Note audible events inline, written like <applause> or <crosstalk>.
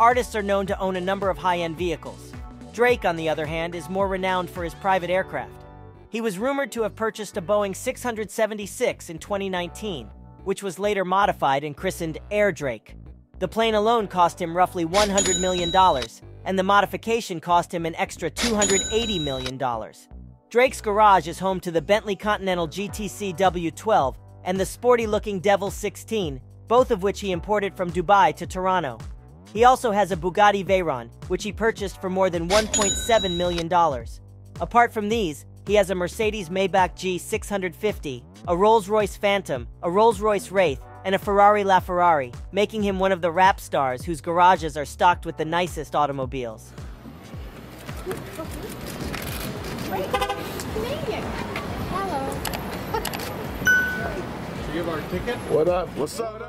Artists are known to own a number of high-end vehicles. Drake, on the other hand, is more renowned for his private aircraft. He was rumored to have purchased a Boeing 676 in 2019, which was later modified and christened Air Drake. The plane alone cost him roughly $100 million, and the modification cost him an extra $280 million. Drake's garage is home to the Bentley Continental GTC W12 and the sporty-looking Devel 16, both of which he imported from Dubai to Toronto. He also has a Bugatti Veyron, which he purchased for more than $1.7 million. Apart from these, he has a Mercedes Maybach G650, a Rolls-Royce Phantom, a Rolls-Royce Wraith, and a Ferrari LaFerrari, making him one of the rap stars whose garages are stocked with the nicest automobiles. Hello. <laughs> you have our ticket? What up? What's up?